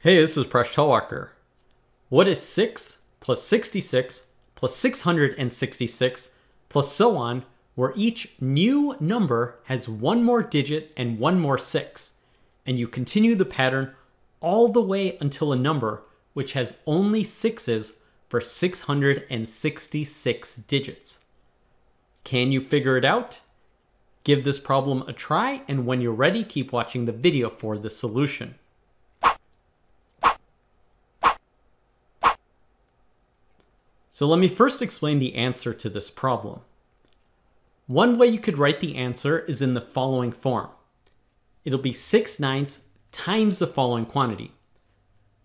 Hey, this is Presh Talwalkar. What is 6 plus 66 plus 666 plus so on, where each new number has one more digit and one more 6, and you continue the pattern all the way until a number which has only 6s for 666 digits. Can you figure it out? Give this problem a try, and when you're ready, keep watching the video for the solution. So let me first explain the answer to this problem. One way you could write the answer is in the following form. It'll be 6 ninths times the following quantity.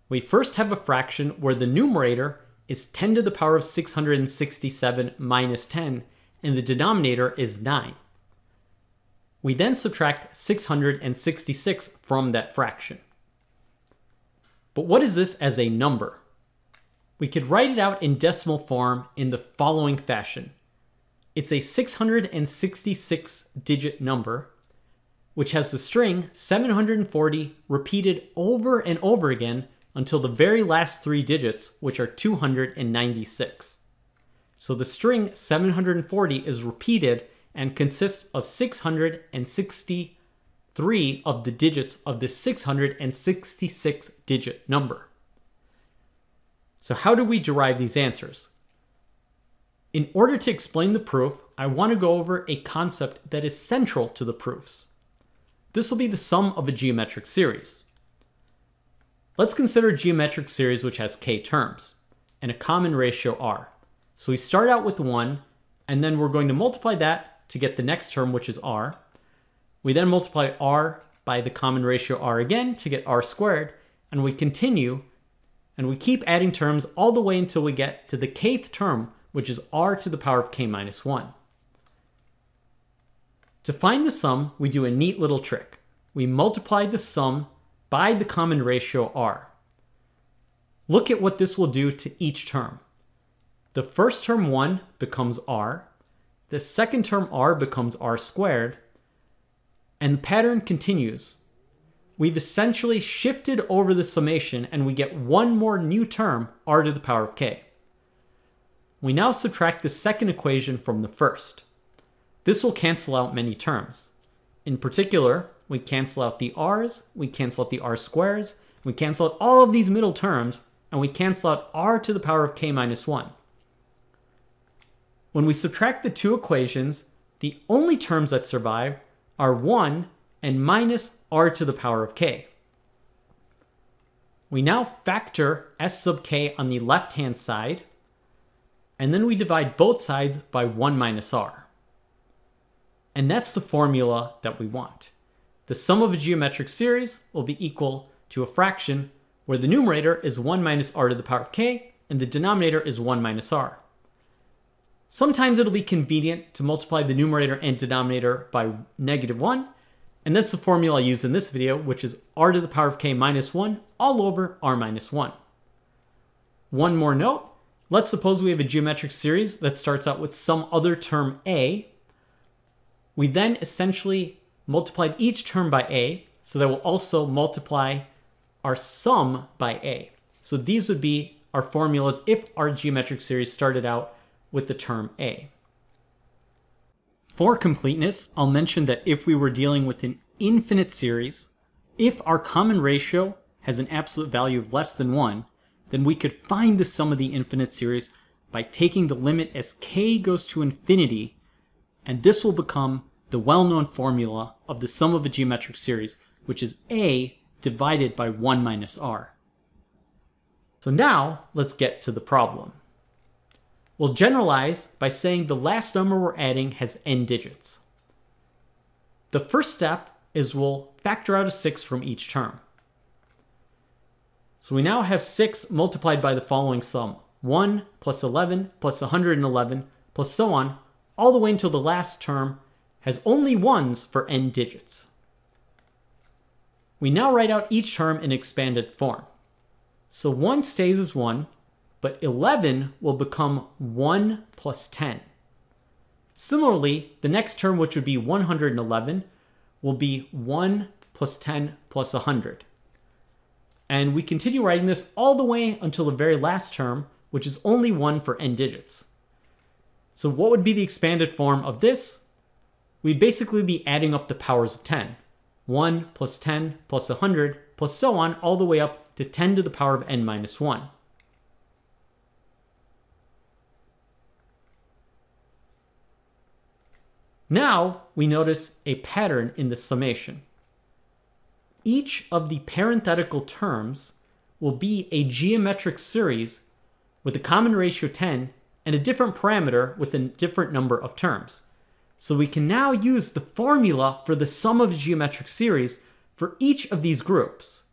We first have a fraction where the numerator is 10 to the power of 667 minus 10, and the denominator is 9. We then subtract 666 from that fraction. But what is this as a number? We could write it out in decimal form in the following fashion. It's a 666 digit number, which has the string 740 repeated over and over again until the very last three digits, which are 296. So the string 740 is repeated and consists of 663 of the digits of the 666 digit number. So how do we derive these answers? In order to explain the proof, I want to go over a concept that is central to the proofs. This will be the sum of a geometric series. Let's consider a geometric series which has k terms and a common ratio r. So we start out with 1, and then we're going to multiply that to get the next term, which is r. We then multiply r by the common ratio r again to get r squared, and we continue and we keep adding terms all the way until we get to the kth term, which is r to the power of k minus 1. To find the sum, we do a neat little trick. We multiply the sum by the common ratio r. Look at what this will do to each term. The first term 1 becomes r, the second term r becomes r squared, and the pattern continues we've essentially shifted over the summation and we get one more new term, r to the power of k. We now subtract the second equation from the first. This will cancel out many terms. In particular, we cancel out the r's, we cancel out the r squares, we cancel out all of these middle terms, and we cancel out r to the power of k minus 1. When we subtract the two equations, the only terms that survive are 1 and minus r to the power of k. We now factor s sub k on the left-hand side, and then we divide both sides by 1 minus r. And that's the formula that we want. The sum of a geometric series will be equal to a fraction where the numerator is 1 minus r to the power of k, and the denominator is 1 minus r. Sometimes it'll be convenient to multiply the numerator and denominator by negative 1, and that's the formula I use in this video, which is r to the power of k minus 1 all over r minus 1. One more note, let's suppose we have a geometric series that starts out with some other term a. We then essentially multiplied each term by a, so that will also multiply our sum by a. So these would be our formulas if our geometric series started out with the term a. For completeness, I'll mention that if we were dealing with an infinite series, if our common ratio has an absolute value of less than 1, then we could find the sum of the infinite series by taking the limit as k goes to infinity, and this will become the well-known formula of the sum of a geometric series, which is a divided by 1 minus r. So now, let's get to the problem. We'll generalize by saying the last number we're adding has n digits. The first step is we'll factor out a 6 from each term. So we now have 6 multiplied by the following sum. 1 plus 11 plus 111 plus so on, all the way until the last term has only 1s for n digits. We now write out each term in expanded form. So 1 stays as 1, but 11 will become 1 plus 10. Similarly, the next term, which would be 111, will be 1 plus 10 plus 100. And we continue writing this all the way until the very last term, which is only 1 for n digits. So what would be the expanded form of this? We'd basically be adding up the powers of 10. 1 plus 10 plus 100 plus so on all the way up to 10 to the power of n minus 1. Now we notice a pattern in the summation. Each of the parenthetical terms will be a geometric series with a common ratio 10 and a different parameter with a different number of terms. So we can now use the formula for the sum of a geometric series for each of these groups.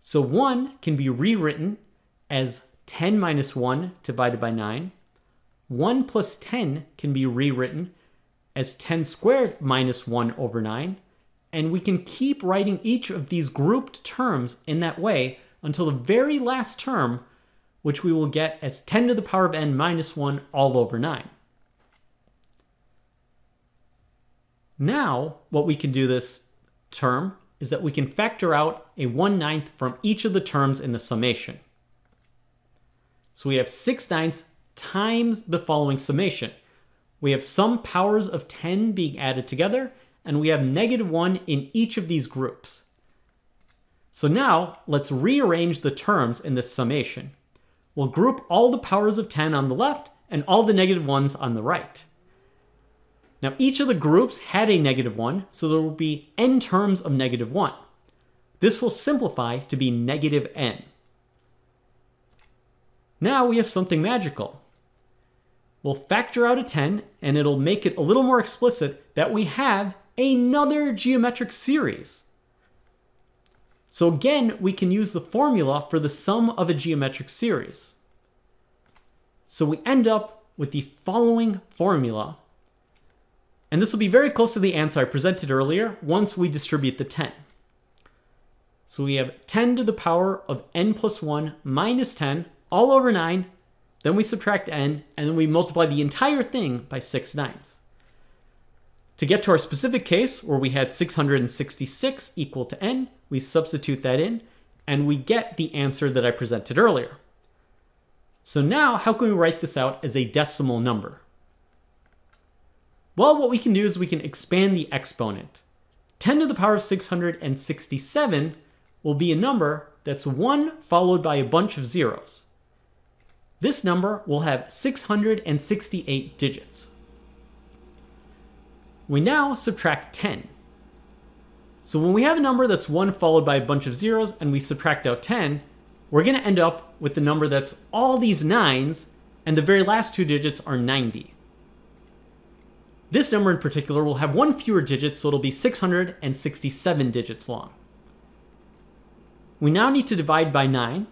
So 1 can be rewritten as 10 minus 1 divided by 9. 1 plus 10 can be rewritten as 10 squared minus 1 over 9. And we can keep writing each of these grouped terms in that way until the very last term, which we will get as 10 to the power of n minus 1 all over 9. Now, what we can do this term is that we can factor out a 1 ninth from each of the terms in the summation. So we have 6 ninths times the following summation. We have some powers of 10 being added together, and we have negative 1 in each of these groups. So now, let's rearrange the terms in this summation. We'll group all the powers of 10 on the left and all the negative negative ones on the right. Now, each of the groups had a negative 1, so there will be n terms of negative 1. This will simplify to be negative n. Now we have something magical. We'll factor out a 10 and it'll make it a little more explicit that we have another geometric series. So again, we can use the formula for the sum of a geometric series. So we end up with the following formula. And this will be very close to the answer I presented earlier once we distribute the 10. So we have 10 to the power of n plus 1 minus 10 all over 9 then we subtract n, and then we multiply the entire thing by 6 ninths. To get to our specific case, where we had 666 equal to n, we substitute that in, and we get the answer that I presented earlier. So now, how can we write this out as a decimal number? Well, what we can do is we can expand the exponent. 10 to the power of 667 will be a number that's 1 followed by a bunch of zeros. This number will have 668 digits. We now subtract 10. So when we have a number that's 1 followed by a bunch of zeros and we subtract out 10, we're going to end up with the number that's all these 9s and the very last two digits are 90. This number in particular will have one fewer digit, so it'll be 667 digits long. We now need to divide by 9,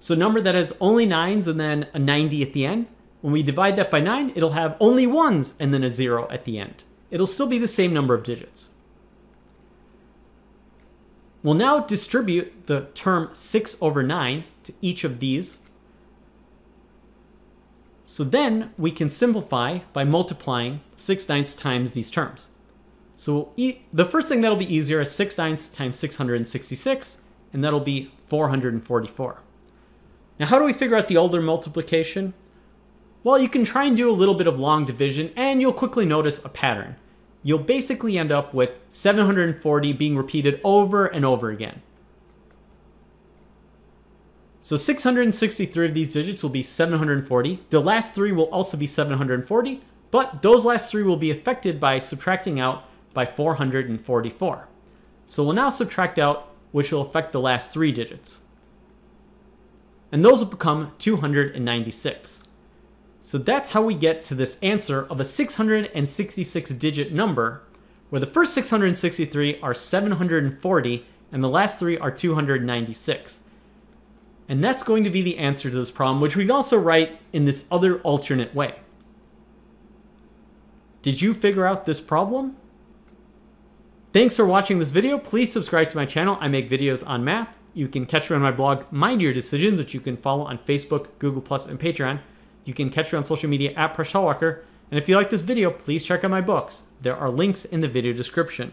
so a number that has only nines and then a 90 at the end, when we divide that by 9, it'll have only ones and then a 0 at the end. It'll still be the same number of digits. We'll now distribute the term 6 over 9 to each of these. So then we can simplify by multiplying 6 ninths times these terms. So e the first thing that'll be easier is 6 ninths times 666, and that'll be 444. Now, how do we figure out the older multiplication? Well, you can try and do a little bit of long division, and you'll quickly notice a pattern. You'll basically end up with 740 being repeated over and over again. So 663 of these digits will be 740. The last three will also be 740, but those last three will be affected by subtracting out by 444. So we'll now subtract out, which will affect the last three digits and those will become 296. So that's how we get to this answer of a 666 digit number, where the first 663 are 740 and the last three are 296. And that's going to be the answer to this problem, which we can also write in this other alternate way. Did you figure out this problem? Thanks for watching this video. Please subscribe to my channel. I make videos on math. You can catch me on my blog, Mind Your Decisions, which you can follow on Facebook, Google, and Patreon. You can catch me on social media at Presh And if you like this video, please check out my books. There are links in the video description.